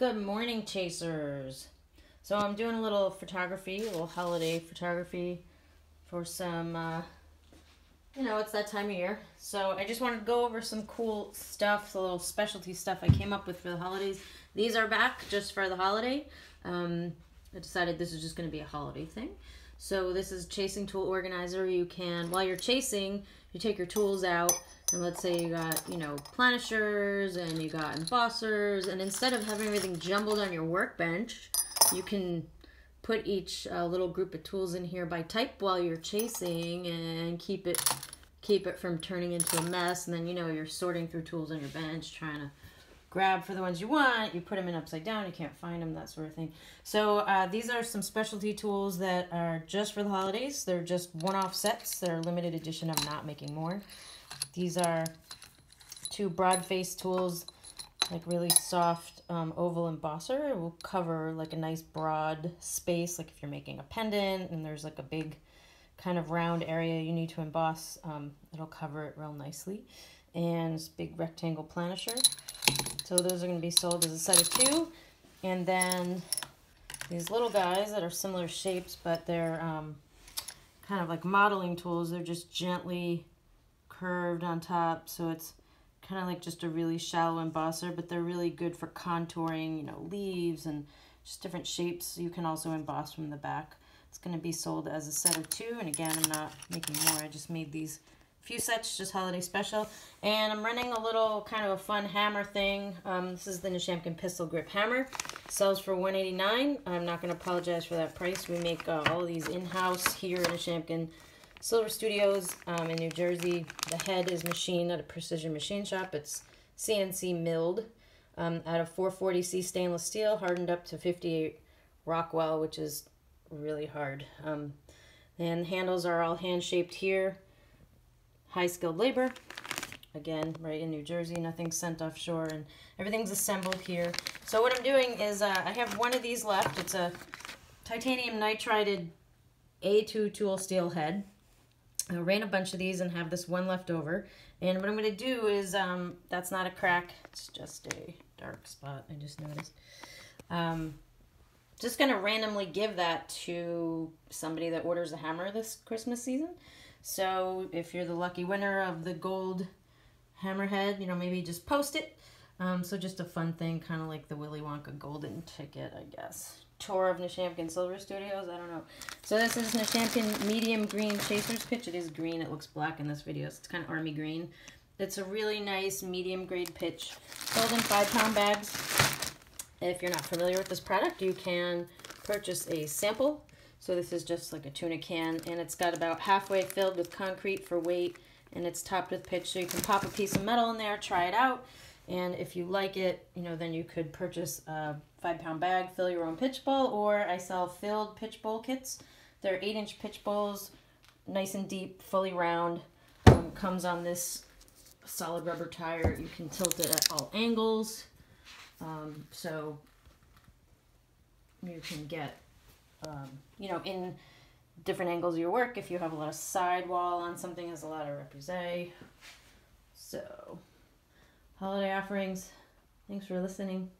Good morning, chasers. So I'm doing a little photography, a little holiday photography for some, uh, you know, it's that time of year. So I just wanted to go over some cool stuff, a little specialty stuff I came up with for the holidays. These are back just for the holiday. Um, I decided this is just going to be a holiday thing. So this is a chasing tool organizer. You can, while you're chasing, you take your tools out and let's say you got, you know, planishers and you got embossers, and instead of having everything jumbled on your workbench, you can put each uh, little group of tools in here by type while you're chasing and keep it keep it from turning into a mess. And then, you know, you're sorting through tools on your bench, trying to grab for the ones you want. You put them in upside down, you can't find them, that sort of thing. So uh, these are some specialty tools that are just for the holidays. They're just one-off sets. They're limited edition. I'm not making more. These are two broad face tools, like really soft um, oval embosser. It will cover like a nice broad space, like if you're making a pendant and there's like a big kind of round area you need to emboss, um, it'll cover it real nicely. And this big rectangle planisher. So those are going to be sold as a set of two. And then these little guys that are similar shapes, but they're um, kind of like modeling tools. They're just gently curved on top, so it's kind of like just a really shallow embosser, but they're really good for contouring, you know, leaves and just different shapes. You can also emboss from the back. It's going to be sold as a set of two, and again, I'm not making more. I just made these few sets, just holiday special. And I'm running a little kind of a fun hammer thing. Um, this is the Nechamkin Pistol Grip Hammer. Sells for 189. I'm not going to apologize for that price. We make uh, all these in-house here in Nechamkin Silver Studios um, in New Jersey. The head is machined at a precision machine shop. It's CNC milled um, out of 440C stainless steel, hardened up to 58 Rockwell, which is really hard. Um, and handles are all hand-shaped here. High skilled labor. Again, right in New Jersey, nothing sent offshore, and everything's assembled here. So what I'm doing is uh, I have one of these left. It's a titanium nitrided A2 tool steel head. I ran a bunch of these and have this one left over. And what I'm going to do is, um, that's not a crack, it's just a dark spot, I just noticed. Um, just going to randomly give that to somebody that orders a hammer this Christmas season. So if you're the lucky winner of the gold hammerhead, you know, maybe just post it. Um, so just a fun thing, kind of like the Willy Wonka golden ticket, I guess tour of Nechamkin Silver Studios. I don't know. So this is Nechamkin medium green chaser's pitch. It is green. It looks black in this video. So it's kind of army green. It's a really nice medium grade pitch. Sold in five pound bags. If you're not familiar with this product, you can purchase a sample. So this is just like a tuna can and it's got about halfway filled with concrete for weight and it's topped with pitch. So you can pop a piece of metal in there, try it out. And if you like it, you know, then you could purchase a five pound bag, fill your own pitch bowl, or I sell filled pitch bowl kits. They're eight inch pitch bowls, nice and deep, fully round. Um, comes on this solid rubber tire. You can tilt it at all angles. Um, so you can get, um, you know, in different angles of your work. If you have a lot of sidewall on something, has a lot of repousse. So holiday offerings. Thanks for listening.